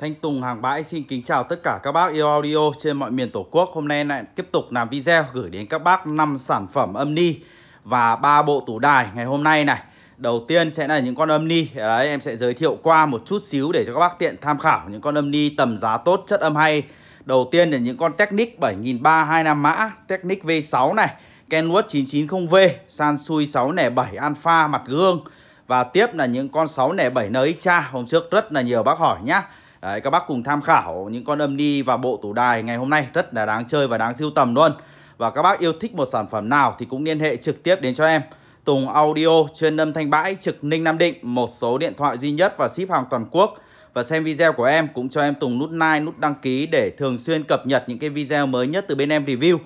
Thanh Tùng hàng bãi xin kính chào tất cả các bác yêu audio trên mọi miền Tổ quốc. Hôm nay lại tiếp tục làm video gửi đến các bác 5 sản phẩm âm ni và ba bộ tủ đài ngày hôm nay này. Đầu tiên sẽ là những con âm ni. Đấy em sẽ giới thiệu qua một chút xíu để cho các bác tiện tham khảo những con âm ni tầm giá tốt, chất âm hay. Đầu tiên là những con Technic 7325 mã, Technic V6 này, Kenwood 990V, Sansui 607 Alpha mặt gương. Và tiếp là những con 607 NXA Hôm trước rất là nhiều bác hỏi nhá Đấy, các bác cùng tham khảo những con âm ni và bộ tủ đài ngày hôm nay rất là đáng chơi và đáng siêu tầm luôn. Và các bác yêu thích một sản phẩm nào thì cũng liên hệ trực tiếp đến cho em. Tùng Audio chuyên âm thanh bãi trực Ninh Nam Định, một số điện thoại duy nhất và ship hàng toàn quốc. Và xem video của em cũng cho em Tùng nút like, nút đăng ký để thường xuyên cập nhật những cái video mới nhất từ bên em review.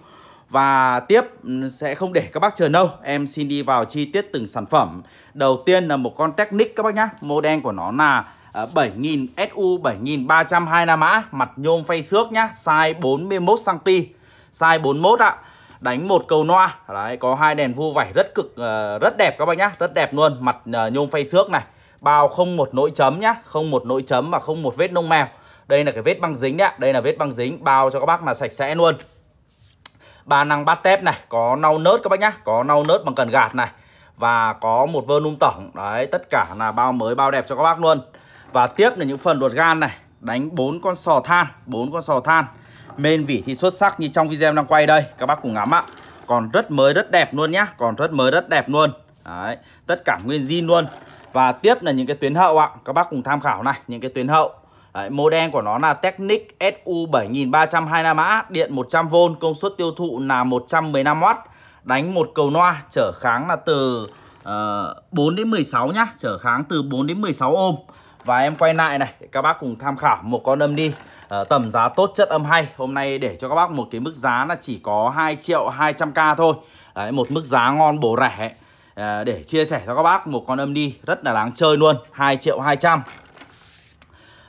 Và tiếp ừ, sẽ không để các bác chờ lâu, em xin đi vào chi tiết từng sản phẩm. Đầu tiên là một con Technic các bác nhá, model của nó là 7000 SU 7325 mã mặt nhôm phay xước nhá, size 41 cm size 41 ạ, đánh một cầu noa. Đấy, có hai đèn vu vảy rất cực ờ, rất đẹp các bác nhá, rất đẹp luôn. Mặt ờ, nhôm phay xước này, bao không một nỗi chấm nhá, không một nỗi chấm và không một vết nông mèo. Đây là cái vết băng dính đấy đây là vết băng dính, bao cho các bác là sạch sẽ luôn. Ba năng bát tép này, có nâu nớt các bác nhá, có nâu nớt bằng cần gạt này, và có một vơ nung tổng đấy, tất cả là bao mới, bao đẹp cho các bác luôn và tiếp là những phần đột gan này. Đánh bốn con sò than bốn con sò than. Mên vỉ thì xuất sắc như trong video đang quay đây. Các bác cùng ngắm ạ. Còn rất mới rất đẹp luôn nhá. Còn rất mới rất đẹp luôn. Đấy, Tất cả nguyên zin luôn. Và tiếp là những cái tuyến hậu ạ. Các bác cùng tham khảo này Những cái tuyến hậu. Đấy, model của nó là Technic SU 7325 mã Điện 100V Công suất tiêu thụ là 115W Đánh một cầu noa Trở kháng là từ ờ, uh, 4 đến 16 nhá. Trở kháng từ 4 đến 16 ôm và em quay lại này để các bác cùng tham khảo một con âm đi. Uh, tầm giá tốt chất âm hay. Hôm nay để cho các bác một cái mức giá là chỉ có 2 triệu 200k thôi. Đấy, Một mức giá ngon bổ rẻ. Uh, Để chia sẻ cho các bác một con âm đi rất là đáng chơi luôn 2 triệu 200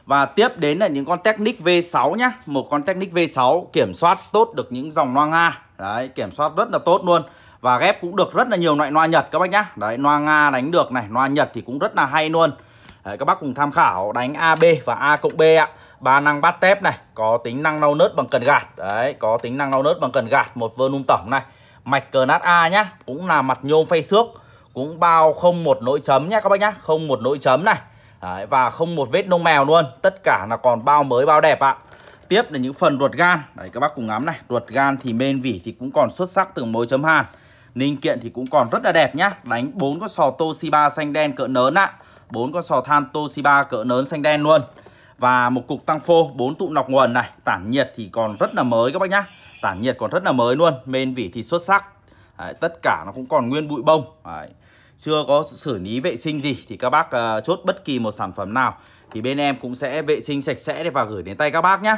và tiếp đến là những con Technic V6 nhá. Một con Technic V6 kiểm soát tốt được những dòng loa Nga. Đấy, kiểm soát rất là tốt luôn. Và ghép cũng được rất là nhiều loại loa Nhật các bác nhá. Đấy, loa Nga đánh được này, loa Nhật thì cũng rất là hay luôn. Đấy, các bác cùng tham khảo đánh AB và A cộng B ạ. Ba năng bát tép này có tính năng lau nớt bằng cần gạt. Đấy có tính năng lau nớt bằng cần gạt một volume nung tổng này. Mạch cờ nát A nhá cũng là mặt nhôm phay xước cũng bao không một nỗi chấm nhá các bác nhá không một nỗi chấm này. Đấy, và không một vết nông mèo luôn tất cả là còn bao mới bao đẹp ạ. Tiếp là những phần ruột gan. Đấy các bác cùng ngắm này ruột gan thì men vỉ thì cũng còn xuất sắc từ mối chấm hàn. Ninh kiện thì cũng còn rất là đẹp nhá đánh bốn con sò Toshiba xanh đen cỡ lớn ạ bốn con sò than Toshiba cỡ lớn xanh đen luôn. Và một cục tăng phô bốn tụ nọc nguồn này. Tản nhiệt thì còn rất là mới các bác nhá. Tản nhiệt còn rất là mới luôn men vỉ thì xuất sắc. Đấy, tất cả nó cũng còn nguyên bụi bông. Đấy, chưa có xử lý vệ sinh gì thì các bác uh, chốt bất kỳ một sản phẩm nào thì bên em cũng sẽ vệ sinh sạch sẽ và gửi đến tay các bác nhá.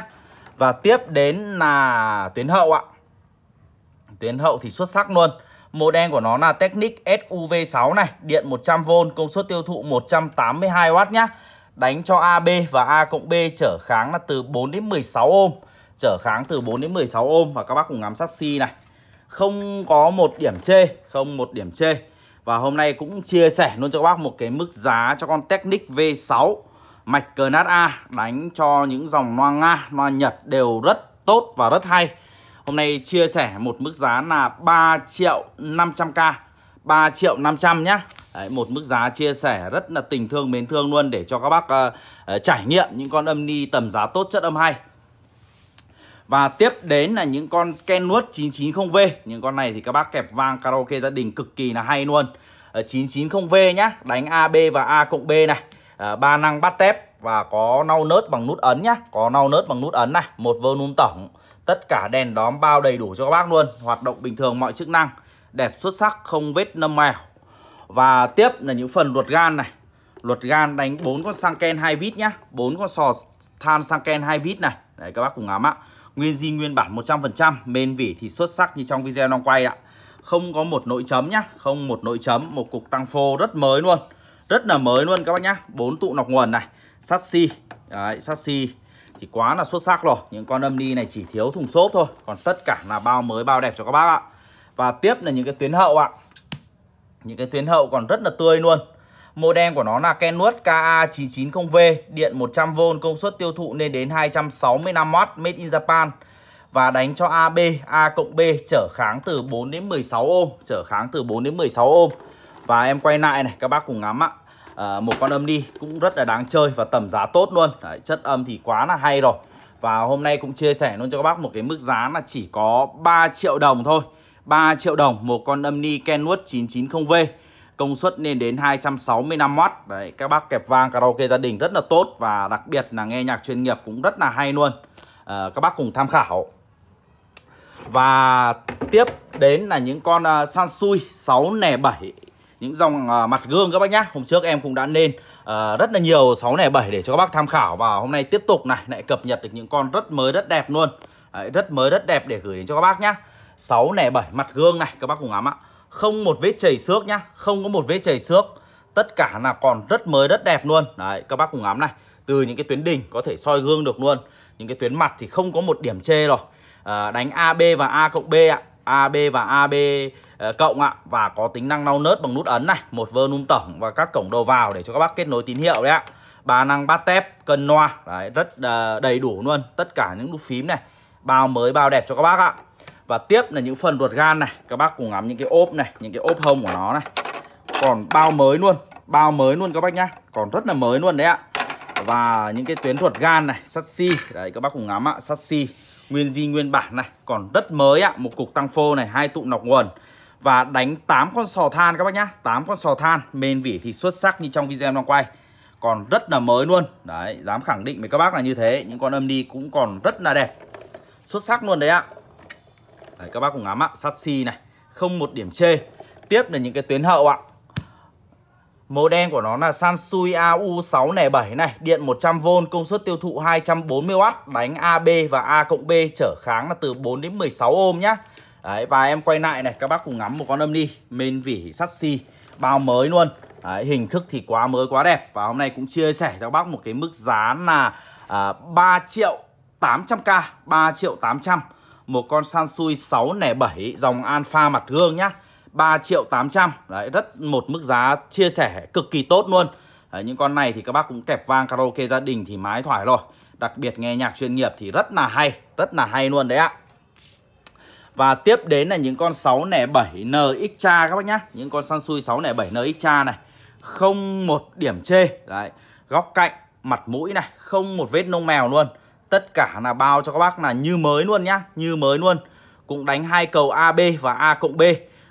Và tiếp đến là tuyến hậu ạ. Tuyến hậu thì xuất sắc luôn. Model của nó là Technic SUV6 này, điện 100V, công suất tiêu thụ 182W nhá. Đánh cho AB và A cộng B trở kháng là từ 4 đến 16 ôm. Trở kháng từ 4 đến 16 ôm và các bác cùng ngắm sắt xi này. Không có một điểm chê, không một điểm chê. Và hôm nay cũng chia sẻ luôn cho các bác một cái mức giá cho con Technic V6 mạch cờ A đánh cho những dòng loa Nga, loa Nhật đều rất tốt và rất hay. Hôm nay chia sẻ một mức giá là 3 triệu 500k 3 triệu 500 nhá. Đấy, Một mức giá chia sẻ rất là tình thương mến thương luôn Để cho các bác uh, uh, trải nghiệm những con âm ni tầm giá tốt chất âm hay. Và tiếp đến là những con Kenwood 990V Những con này thì các bác kẹp vang karaoke gia đình cực kỳ là hay luôn. Ờ, uh, 990V nhá Đánh AB và A cộng B này. Uh, ba năng bắt tép Và có nau nớt bằng nút ấn nhá. Có nau nớt bằng nút ấn này Một vơ tổng. Tất cả đèn đóm bao đầy đủ cho các bác luôn. Hoạt động bình thường mọi chức năng. Đẹp, xuất sắc, không vết nâm mèo. Và tiếp là những phần luật gan này. Luật gan đánh bốn con xăng ken 2 vít nhá. Bốn con sò than xăng ken 2 vít này. Đấy, các bác cùng ngắm ạ. Nguyên di, nguyên bản 100% Mên vỉ thì xuất sắc như trong video đang quay ạ. Không có một nội chấm nhá. Không một nội chấm, Một cục tăng phô rất mới luôn. Rất là mới luôn các bác nhá. Bốn tụ nọc nguồn này. Sắt xi Đấy, sắt xi thì quá là xuất sắc rồi những con âm ni này chỉ thiếu thùng xốp thôi còn tất cả là bao mới bao đẹp cho các bác ạ và tiếp là những cái tuyến hậu ạ những cái tuyến hậu còn rất là tươi luôn Model của nó là Kenwood KA990V, điện 100V, công suất tiêu thụ lên đến 265W, made in Japan. Và đánh cho AB, A cộng B trở kháng từ 4 đến 16 ôm, trở kháng từ 4 đến 16 ôm. Và em quay lại này, các bác cùng ngắm ạ. À, một con âm đi cũng rất là đáng chơi và tầm giá tốt luôn. Đấy, chất âm thì quá là hay rồi. Và hôm nay cũng chia sẻ luôn cho các bác một cái mức giá là chỉ có 3 triệu đồng thôi. 3 triệu đồng một con âm ni Kenwood 990V Công suất lên đến 265W Đấy, Các bác kẹp vang karaoke gia đình rất là tốt Và đặc biệt là nghe nhạc chuyên nghiệp cũng rất là hay luôn. À, Các bác cùng tham khảo. Và tiếp đến là những con uh, Sansui 6 nè 7 những dòng uh, mặt gương các bác nhá. Hôm trước em cũng đã lên uh, rất là nhiều 6 này 7 để cho các bác tham khảo Và hôm nay tiếp tục này lại cập nhật được những con rất mới rất đẹp luôn. Đấy, Rất mới rất đẹp để gửi đến cho các bác nhá. 6 này 7 mặt gương này các bác cùng ngắm ạ. Không một vết chảy xước nhá Không có một vết chảy xước. Tất cả là còn rất mới rất đẹp luôn. Đấy các bác cùng ngắm này. Từ những cái tuyến đỉnh có thể soi gương được luôn. Những cái tuyến mặt thì không có một điểm chê rồi. À, Đánh AB và A cộng B ạ. AB và AB Ờ, cộng ạ. Và có tính năng lau nớt bằng nút ấn này, Một vơ nung tổng và các cổng đầu vào để cho các bác kết nối tín hiệu đấy ạ. Ba năng bát tép, cân loa đấy, rất ờ, đầy đủ luôn tất cả những nút phím này. Bao mới, bao đẹp cho các bác ạ. Và tiếp là những phần ruột gan này. Các bác cùng ngắm những cái ốp này, Những cái ốp hông của nó này. Còn bao mới luôn, Bao mới luôn các bác nhá. Còn rất là mới luôn đấy ạ. Và những cái tuyến ruột gan này, Sắt xi, Đấy, các bác cùng ngắm ạ, Sắt xi, Nguyên di, nguyên bản này. Còn rất mới ạ, Một cục tăng phô này, hai tụ nọc nguồn. Và đánh 8 con sò than các bác nhá. 8 con sò than Mền vỉ thì xuất sắc như trong video đang quay. Còn rất là mới luôn. Đấy dám khẳng định với các bác là như thế. Những con âm đi cũng còn rất là đẹp. Xuất sắc luôn đấy ạ. Đấy, các bác cùng ngắm ạ, sắt xi này, không một điểm chê. Tiếp là những cái tuyến hậu ạ. Màu đen của nó là Sansui AU607 này, điện 100V, công suất tiêu thụ 240W, đánh AB và A cộng B trở kháng là từ 4 đến 16 ôm nhá. Đấy, và em quay lại này, các bác cùng ngắm một con âm đi, mên vỉ sắt xi, bao mới luôn. Đấy, hình thức thì quá mới quá đẹp. Và hôm nay cũng chia sẻ cho các bác một cái mức giá là à, 3 triệu 800k, 3 triệu 800 một con Sansui 607 dòng Alpha mặt gương nhá. 3 triệu 800 Đấy rất một mức giá chia sẻ cực kỳ tốt luôn. Đấy, Những con này thì các bác cũng kẹp vang karaoke gia đình thì mái thoải rồi. Đặc biệt nghe nhạc chuyên nghiệp thì rất là hay Rất là hay luôn đấy ạ. Và tiếp đến là những con 607NX cha các bác nhá. Những con Sansui 607NX cha này. Không một điểm chê. Đấy Góc cạnh mặt mũi này Không một vết nông mèo luôn. Tất cả là bao cho các bác là như mới luôn nhá Như mới luôn. Cũng đánh hai cầu AB và A cộng B.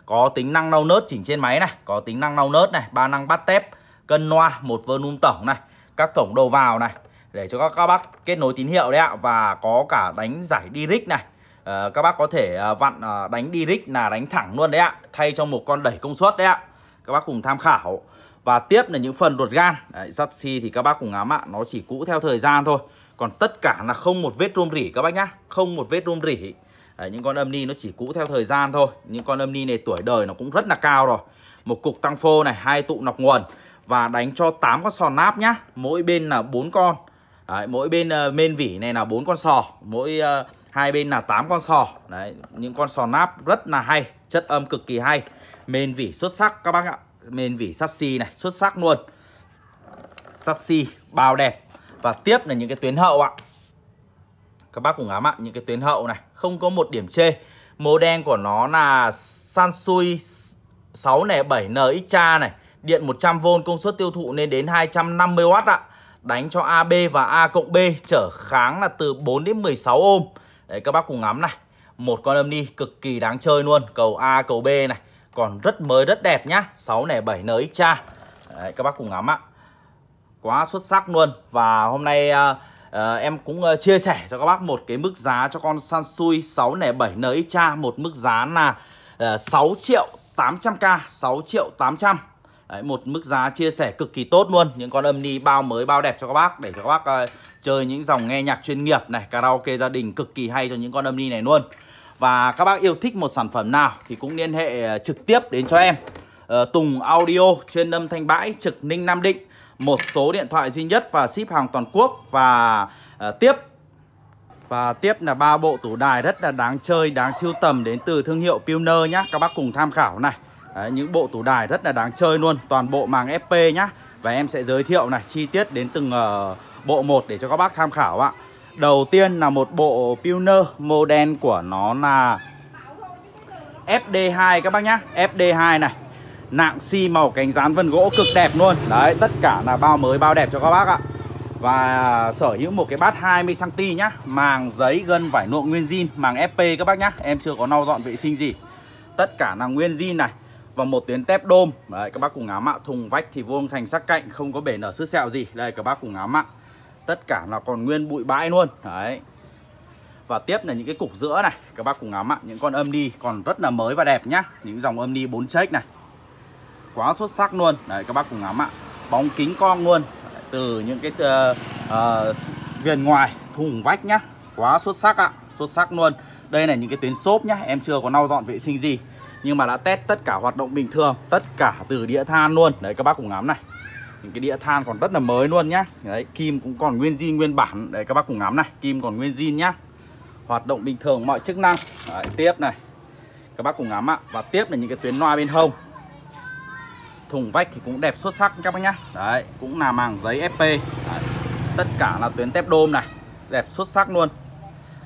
Có tính năng lau nớt chỉnh trên máy này Có tính năng lau nớt này ba năng bắt tép Cân loa một vơ nung tổng này Các cổng đầu vào này. Để cho các, các bác kết nối tín hiệu đấy ạ Và có cả đánh giải đi này à, Các bác có thể à, vặn à, đánh đi rick là đánh thẳng luôn đấy ạ Thay cho một con đẩy công suất đấy ạ. Các bác cùng tham khảo. Và tiếp là những phần ruột gan. Đấy, xi thì các bác cùng ngắm ạ Nó chỉ cũ theo thời gian thôi. Còn tất cả là không một vết rôm rỉ các bác nhá Không một vết rôm rỉ. Đấy, những con âm ni nó chỉ cũ theo thời gian thôi. Những con âm ni này tuổi đời nó cũng rất là cao rồi. Một cục tăng phô này hai tụ nọc nguồn. Và đánh cho 8 con sò náp nhá mỗi bên là bốn con. Đấy, mỗi bên uh, men vỉ này là bốn con sò. Mỗi uh, hai bên là 8 con sò. Đấy, những con sò náp rất là hay chất âm cực kỳ hay. Mền vỉ xuất sắc các bác ạ. Mền vỉ sắt xi này xuất sắc luôn. Sắt xi bao đẹp. Và tiếp là những cái tuyến hậu ạ. Các bác cùng ngắm ạ Những cái tuyến hậu này. Không có một điểm chê. Màu đen của nó là Sansui 607 NXA này. Điện 100V công suất tiêu thụ lên đến 250W ạ. Đánh cho AB và A cộng B trở kháng là từ 4 đến 16 ôm Đấy các bác cùng ngắm này. Một con âm ni cực kỳ đáng chơi luôn Cầu A cầu B này. Còn rất mới rất đẹp nhá. 607 NXA Đấy các bác cùng ngắm ạ. Quá xuất sắc luôn. Và hôm nay à, à, em cũng à, chia sẻ cho các bác một cái mức giá cho con Sansui 607 NXA một mức giá là à, 6 triệu 800k 6 triệu 800 Đấy, một mức giá chia sẻ cực kỳ tốt luôn. Những con âm ni bao mới bao đẹp cho các bác để cho các bác uh, chơi những dòng nghe nhạc chuyên nghiệp này karaoke gia đình cực kỳ hay cho những con âm ni này luôn. Và các bác yêu thích một sản phẩm nào thì cũng liên hệ ờ, trực tiếp đến cho em. Uh, Tùng Audio chuyên âm thanh bãi trực Ninh Nam Định. Một số điện thoại duy nhất và ship hàng toàn quốc. Và uh, tiếp và tiếp là ba bộ tủ đài rất là đáng chơi, đáng siêu tầm đến từ thương hiệu Pioneer nhá. Các bác cùng tham khảo này. Đấy, những bộ tủ đài rất là đáng chơi luôn. Toàn bộ màng FP nhá. Và em sẽ giới thiệu này chi tiết đến từng uh, bộ một để cho các bác tham khảo ạ. Đầu tiên là một bộ Pioneer model của nó là FD2 các bác nhá. FD2 này nạng xi màu cánh rán vân gỗ cực đẹp luôn. Đấy tất cả là bao mới bao đẹp cho các bác ạ. Và sở hữu một cái bát 20cm nhá. Màng giấy gân vải nộn nguyên zin Màng FP các bác nhá. Em chưa có lau dọn vệ sinh gì. Tất cả là nguyên zin này. Và một tuyến tép đôm. Đấy các bác cùng ngắm ạ Thùng vách thì vuông thành sắc cạnh Không có bể nở sứt sẹo gì. Đây các bác cùng ngắm ạ. Tất cả là còn nguyên bụi bãi luôn. Đấy. Và tiếp là những cái cục giữa này Các bác cùng ngắm ạ. Những con âm ni còn rất là mới và đẹp nhá. Những dòng âm ni 4 check này. Quá xuất sắc luôn. Đấy các bác cùng ngắm ạ. Bóng kính con luôn. Từ những cái uh, uh, viền ngoài thùng vách nhá. Quá xuất sắc ạ xuất sắc luôn. Đây là những cái tuyến xốp nhá. Em chưa có lau dọn vệ sinh gì nhưng mà đã test tất cả hoạt động bình thường tất cả từ đĩa than luôn. Đấy các bác cùng ngắm này. Những cái đĩa than còn rất là mới luôn nhá. Đấy kim cũng còn nguyên zin nguyên bản. Đấy các bác cùng ngắm này kim còn nguyên zin nhá. Hoạt động bình thường mọi chức năng. Đấy, tiếp này. Các bác cùng ngắm ạ. Và tiếp là những cái tuyến loa bên hông. Thùng vách thì cũng đẹp xuất sắc các bác nhá. Đấy cũng là màng giấy FP đấy. tất cả là tuyến tép đôm này. Đẹp xuất sắc luôn.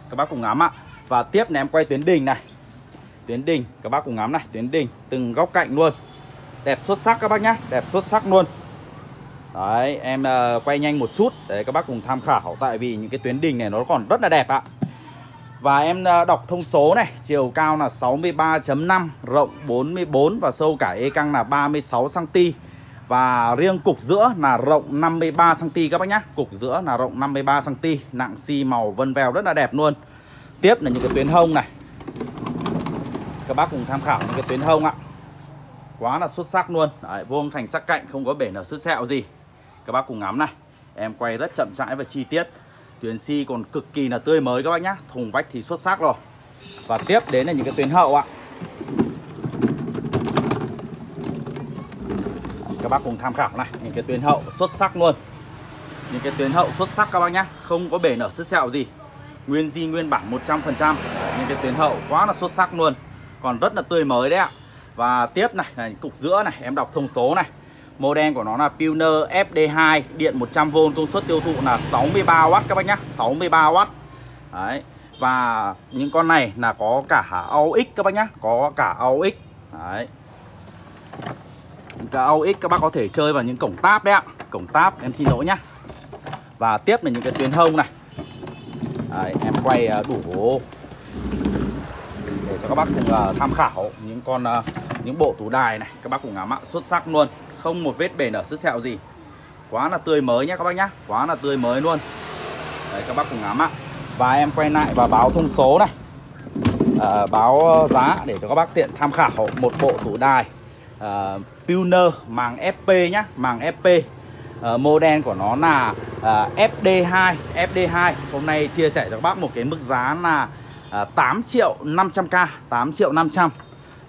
Các bác cùng ngắm ạ. Và tiếp này em quay tuyến đình này tuyến đỉnh các bác cùng ngắm này tuyến đỉnh từng góc cạnh luôn. Đẹp xuất sắc các bác nhá đẹp xuất sắc luôn. Đấy em uh, quay nhanh một chút. Để các bác cùng tham khảo tại vì những cái tuyến đỉnh này nó còn rất là đẹp ạ. Và em uh, đọc thông số này Chiều cao là 63.5 Rộng 44 Và sâu cả e căng là 36cm Và riêng cục giữa là rộng 53cm các bác nhé Cục giữa là rộng 53cm Nặng xi màu vân vèo rất là đẹp luôn. Tiếp là những cái tuyến hông này. Các bác cùng tham khảo những cái tuyến hông ạ. Quá là xuất sắc luôn. Đấy, Vuông thành sắc cạnh không có bể nở sứt sẹo gì. Các bác cùng ngắm này. Em quay rất chậm rãi và chi tiết. Tuyến si còn cực kỳ là tươi mới các bác nhá. Thùng vách thì xuất sắc rồi. Và tiếp đến là những cái tuyến hậu ạ. Các bác cùng tham khảo này. Những cái tuyến hậu xuất sắc luôn. Những cái tuyến hậu xuất sắc các bác nhá. Không có bể nở sứt sẹo gì. Nguyên di nguyên bản 100% Những cái tuyến hậu quá là xuất sắc luôn. Còn rất là tươi mới đấy ạ. Và tiếp này là cục giữa này Em đọc thông số này. Model của nó là Pioneer FD2 Điện 100V công suất tiêu thụ là 63W các bác nhá 63W Đấy Và những con này là có cả AUX các bác nhá Có cả AUX Đấy. Cả AUX các bác có thể chơi vào những cổng táp đấy ạ Cổng táp em xin lỗi nhá. Và tiếp là những cái tuyến hông này. Đấy, em quay à, đủ các bác cùng uh, tham khảo những con uh, những bộ tủ đài này. Các bác cùng ngắm ạ xuất sắc luôn không một vết bể nở sứt sẹo gì. Quá là tươi mới nhé các bác nhá quá là tươi mới luôn. Đấy các bác cùng ngắm ạ. Và em quay lại và báo thông số này. À, báo giá để cho các bác tiện tham khảo một bộ tủ đài à, Pioneer màng FP nhá màng FP à, model của nó là à, FD2 FD2 hôm nay chia sẻ cho các bác một cái mức giá là à, 8 triệu 500k 8 triệu 500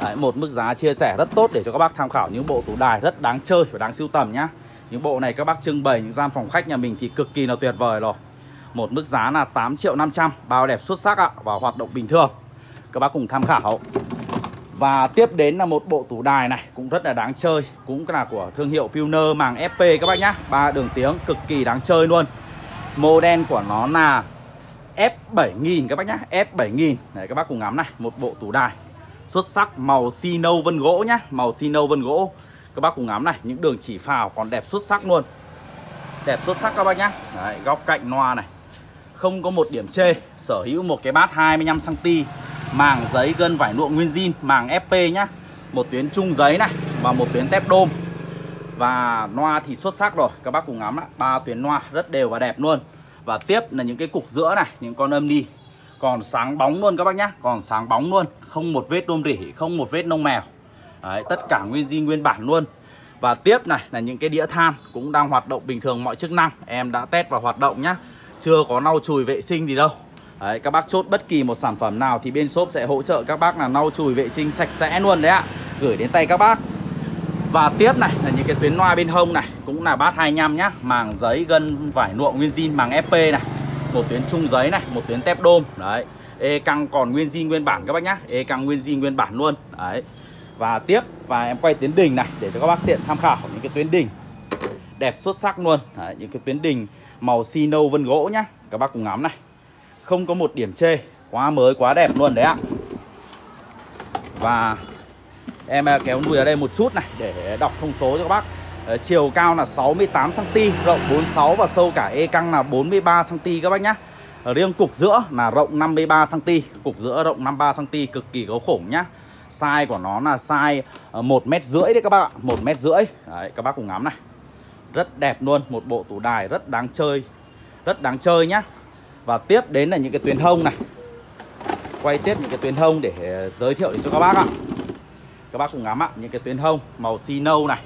Đấy, một mức giá chia sẻ rất tốt để cho các bác tham khảo những bộ tủ đài rất đáng chơi và đáng sưu tầm nhá. Những bộ này các bác trưng bày những gian phòng khách nhà mình thì cực kỳ là tuyệt vời rồi. Một mức giá là 8 triệu 500 bao đẹp xuất sắc ạ và hoạt động bình thường. Các bác cùng tham khảo. Và tiếp đến là một bộ tủ đài này cũng rất là đáng chơi cũng là của thương hiệu Pioneer màng FP các bác nhá. Ba đường tiếng cực kỳ đáng chơi luôn. Model của nó là F7000 các bác nhá. F7000 này các bác cùng ngắm này một bộ tủ đài xuất sắc màu xi nâu vân gỗ nhá màu xi nâu vân gỗ. Các bác cùng ngắm này những đường chỉ phào còn đẹp xuất sắc luôn. Đẹp xuất sắc các bác nhá. Đấy, góc cạnh noa này. Không có một điểm chê sở hữu một cái bát 25 cm màng giấy gân vải lụa nguyên zin màng FP nhá. Một tuyến trung giấy này và một tuyến tép đôm. Và noa thì xuất sắc rồi. Các bác cùng ngắm ạ ba tuyến noa rất đều và đẹp luôn và tiếp là những cái cục giữa này những con âm đi. Còn sáng bóng luôn các bác nhá. Còn sáng bóng luôn không một vết đôm rỉ không một vết nông mèo. Đấy, tất cả nguyên di nguyên bản luôn. Và tiếp này là những cái đĩa than cũng đang hoạt động bình thường mọi chức năng. Em đã test và hoạt động nhá. Chưa có lau chùi vệ sinh gì đâu. Đấy, các bác chốt bất kỳ một sản phẩm nào thì bên shop sẽ hỗ trợ các bác là lau chùi vệ sinh sạch sẽ luôn đấy ạ. Gửi đến tay các bác và tiếp này là những cái tuyến loa bên hông này cũng là bát 25 nhá. Màng giấy gân vải nụa nguyên zin màng FP này. Một tuyến trung giấy này một tuyến tép đôm. Đấy. E căng còn nguyên zin nguyên bản các bác nhá. E căng nguyên zin nguyên bản luôn. Đấy. Và tiếp và em quay tuyến đỉnh này để cho các bác tiện tham khảo những cái tuyến đỉnh đẹp xuất sắc luôn. Đấy, những cái tuyến đỉnh màu xi nâu vân gỗ nhá. Các bác cùng ngắm này. Không có một điểm chê quá mới quá đẹp luôn đấy ạ. Và em à, kéo đuôi ở đây một chút này để đọc thông số cho các bác ờ, chiều cao là 68 cm, rộng 46 và sâu cả e căng là 43 cm các bác nhá. Ở riêng cục giữa là rộng 53 cm, cục giữa rộng 53 cm cực kỳ gấu khủng nhá. Size của nó là size ờ, 1 mét rưỡi đấy các bác ạ, 1 mét rưỡi. Đấy các bác cùng ngắm này. Rất đẹp luôn, một bộ tủ đài rất đáng chơi. Rất đáng chơi nhá. Và tiếp đến là những cái tuyến hông này. Quay tiếp những cái tuyến hông để giới thiệu cho các bác ạ. Các bác cùng ngắm ạ, những cái tuyến hông màu xi nâu này.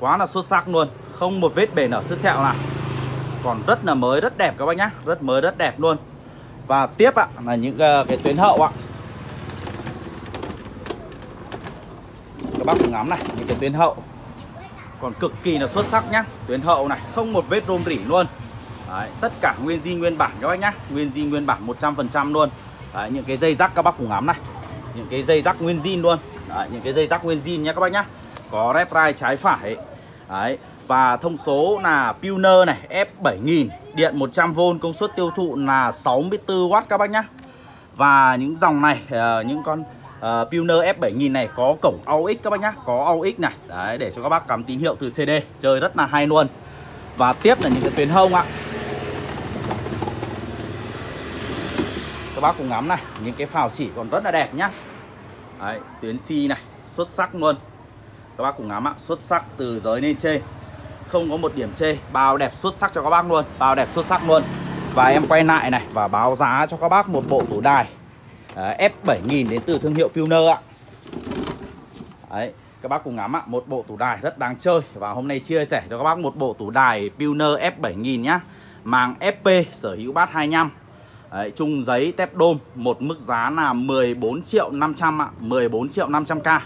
Quá là xuất sắc luôn không một vết bể nở sứt sẹo nào. Còn rất là mới rất đẹp các bác nhá rất mới rất đẹp luôn. Và tiếp ạ là những ờ, cái tuyến hậu ạ. Các bác cùng ngắm này những cái tuyến hậu. Còn cực kỳ là xuất sắc nhá tuyến hậu này không một vết rôm rỉ luôn. Đấy, tất cả nguyên di nguyên bản các bác nhá nguyên di nguyên bản 100% luôn. Đấy, những cái dây rắc các bác cùng ngắm này. Những cái dây rắc nguyên zin luôn. Đấy, những cái dây rắc nguyên zin nhá các bác nhá. Có rep right trái phải. Đấy và thông số là Pioneer này F7000 Điện 100V công suất tiêu thụ là 64W các bác nhá. Và những dòng này uh, Những con uh, Pioneer F7000 này có cổng AUX các bác nhá. Có AUX này. Đấy để cho các bác cắm tín hiệu từ CD Chơi rất là hay luôn. Và tiếp là những cái tuyến hông ạ. Các bác cùng ngắm này Những cái phào chỉ còn rất là đẹp nhá. Đấy tuyến C này Xuất sắc luôn. Các bác cùng ngắm ạ xuất sắc từ dưới lên trên không có một điểm chê bao đẹp xuất sắc cho các bác luôn bao đẹp xuất sắc luôn. Và em quay lại này và báo giá cho các bác một bộ tủ đài. F7000 đến từ thương hiệu Pioneer ạ. Đấy, các bác cùng ngắm ạ một bộ tủ đài rất đáng chơi. Và hôm nay chia sẻ cho các bác một bộ tủ đài Pioneer F7000 nhá. Màng FP sở hữu bát 25 Đấy, chung giấy tép đôm một mức giá là 14 triệu 500 ạ 14 triệu 500k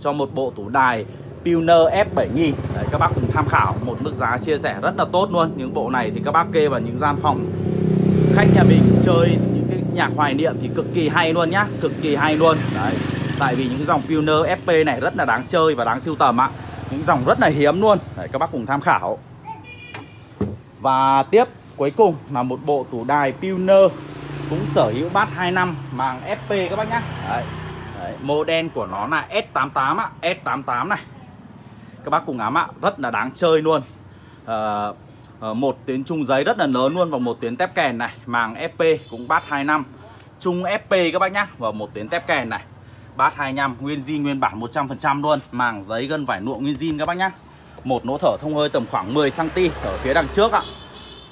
cho một bộ tủ đài Pioneer F7000 Đấy, các bác cùng tham khảo một mức giá chia sẻ rất là tốt luôn. Những bộ này thì các bác kê vào những gian phòng khách nhà mình chơi những cái nhạc hoài niệm thì cực kỳ hay luôn nhá cực kỳ hay luôn. Đấy tại vì những dòng Pioneer FP này rất là đáng chơi và đáng sưu tầm ạ những dòng rất là hiếm luôn. Đấy các bác cùng tham khảo. Và tiếp cuối cùng là một bộ tủ đài Pioneer cũng sở hữu bát 2 năm màng FP các bác nhá đấy Đấy, model của nó là S88 ạ, S88 này. Các bác cùng ngắm ạ, rất là đáng chơi luôn. À, một tuyến trung giấy rất là lớn luôn và một tuyến tép kèn này, màng FP cũng bát 25. Trung FP các bác nhá và một tuyến tép kèn này. Bát 25 nguyên zin nguyên bản 100% luôn, màng giấy gân vải nụa nguyên zin các bác nhá. Một nỗ thở thông hơi tầm khoảng 10 cm ở phía đằng trước ạ.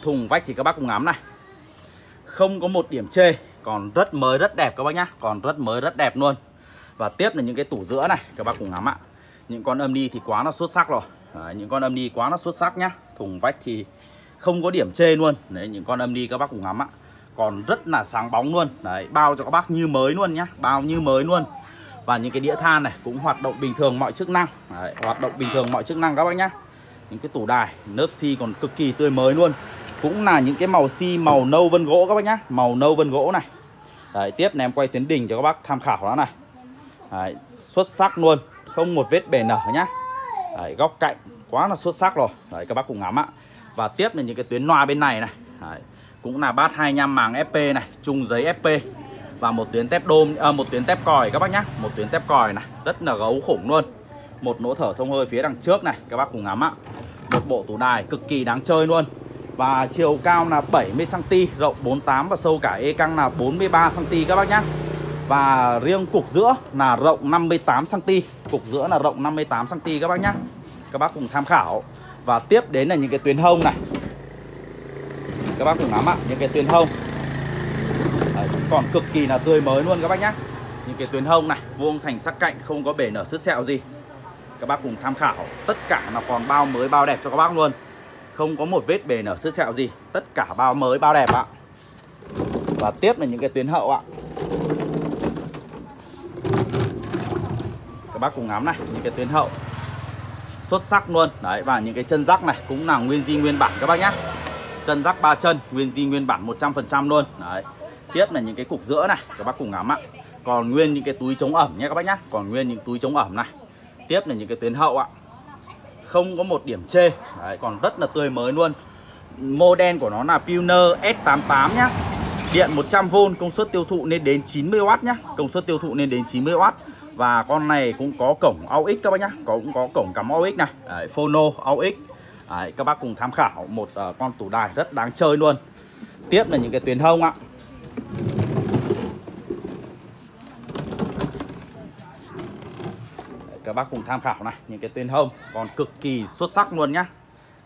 Thùng vách thì các bác cùng ngắm này. Không có một điểm chê, còn rất mới rất đẹp các bác nhá, còn rất mới rất đẹp luôn. Và tiếp là những cái tủ giữa này Các bác cùng ngắm ạ. Những con âm ni thì quá là xuất sắc rồi. Đấy, Những con âm ni quá là xuất sắc nhá. Thùng vách thì không có điểm chê luôn. Đấy những con âm ni các bác cùng ngắm ạ. Còn rất là sáng bóng luôn. Đấy bao cho các bác như mới luôn nhá. Bao như mới luôn. Và những cái đĩa than này cũng hoạt động bình thường mọi chức năng. Đấy, Hoạt động bình thường mọi chức năng các bác nhá. Những cái tủ đài Nớp xi còn cực kỳ tươi mới luôn. Cũng là những cái màu xi màu nâu vân gỗ các bác nhá. Màu nâu vân gỗ này. Đấy, tiếp này em quay tuyến đỉnh cho các bác tham khảo đó này. Đấy, xuất sắc luôn. Không một vết bể nở nhá. Đấy, góc cạnh quá là xuất sắc rồi. Đấy, các bác cùng ngắm ạ. Và tiếp là những cái tuyến loa bên này này. Đấy, cũng là bát 25 màng FP này chung giấy FP và một tuyến tép đôm à, một tuyến tép còi các bác nhá. Một tuyến tép còi này rất là gấu khủng luôn. Một nỗ thở thông hơi phía đằng trước này các bác cùng ngắm ạ. Một bộ tủ đài cực kỳ đáng chơi luôn và chiều cao là 70 cm rộng 48 và sâu cả e căng là 43 cm các bác nhá. Và riêng cục giữa là rộng 58cm Cục giữa là rộng 58cm các bác nhá. Các bác cùng tham khảo. Và tiếp đến là những cái tuyến hông này. Các bác cùng ngắm ạ Những cái tuyến hông. Đấy, Còn cực kỳ là tươi mới luôn các bác nhá. Những cái tuyến hông này Vuông thành sắc cạnh không có bể nở sứt sẹo gì. Các bác cùng tham khảo. Tất cả nó còn bao mới bao đẹp cho các bác luôn. Không có một vết bể nở sứt sẹo gì. Tất cả bao mới, bao đẹp ạ. Và tiếp là những cái tuyến hậu ạ. Các bác cùng ngắm này, những cái tuyến hậu. Xuất sắc luôn. Đấy, và những cái chân rắc này cũng là nguyên di nguyên bản các bác nhá. Chân rắc ba chân, nguyên di nguyên bản 100% luôn. Đấy. Tiếp là những cái cục giữa này, các bác cùng ngắm ạ. Còn nguyên những cái túi chống ẩm nhé các bác nhá. Còn nguyên những túi chống ẩm này. Tiếp là những cái tuyến hậu ạ không có một điểm chê. Đấy, còn rất là tươi mới luôn. Model của nó là Pioneer S88 nhá. Điện 100V công suất tiêu thụ lên đến 90W nhá. Công suất tiêu thụ lên đến 90W và con này cũng có cổng AUX các bác nhá. Cũng có cổng cắm AUX này. Đấy, phono AUX Đấy, các bác cùng tham khảo một uh, con tủ đài rất đáng chơi luôn. Tiếp là những cái tuyến hông ạ. Các bác cùng tham khảo này. Những cái tên hông còn cực kỳ xuất sắc luôn nhá.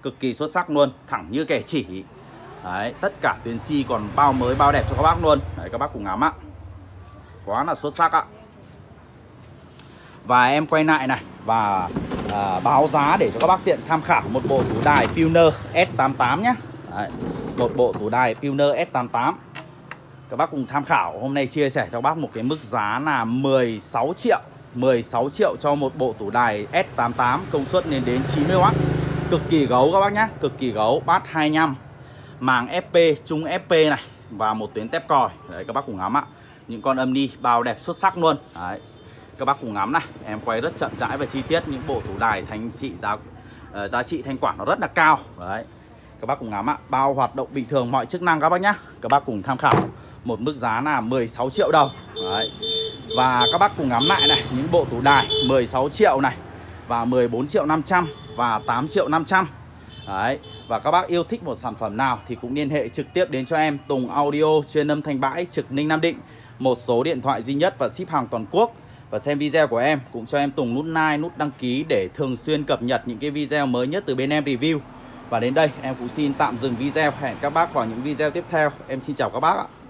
Cực kỳ xuất sắc luôn thẳng như kẻ chỉ. Đấy tất cả tuyến si còn bao mới bao đẹp cho các bác luôn. Đấy các bác cùng ngắm ạ. Quá là xuất sắc ạ. Và em quay lại này và à, báo giá để cho các bác tiện tham khảo một bộ tủ đài Pioneer S88 nhé đấy, một bộ tủ đài Pioneer S88 các bác cùng tham khảo hôm nay chia sẻ cho các bác một cái mức giá là 16 triệu. 16 triệu cho một bộ tủ đài S88 công suất lên đến 90W Cực kỳ gấu các bác nhé Cực kỳ gấu bát 25 Màng FP, trung FP này Và một tuyến tép còi. Đấy các bác cùng ngắm ạ. Những con âm ni bao đẹp xuất sắc luôn. Đấy các bác cùng ngắm này Em quay rất chậm rãi và chi tiết những bộ tủ đài thanh trị giá uh, giá trị thanh quản nó rất là cao. Đấy các bác cùng ngắm ạ. Bao hoạt động bình thường mọi chức năng các bác nhé Các bác cùng tham khảo. Một mức giá là 16 triệu đồng. Đấy và các bác cùng ngắm lại này Những bộ tủ đài 16 triệu này Và 14 triệu 500 Và 8 triệu 500 Đấy Và các bác yêu thích một sản phẩm nào Thì cũng liên hệ trực tiếp đến cho em Tùng Audio Chuyên âm thanh bãi trực Ninh Nam Định. Một số điện thoại duy nhất và ship hàng toàn quốc. Và xem video của em Cũng cho em Tùng nút like, nút đăng ký Để thường xuyên cập nhật những cái video mới nhất từ bên em review. Và đến đây em cũng xin tạm dừng video. Hẹn các bác vào những video tiếp theo. Em xin chào các bác ạ.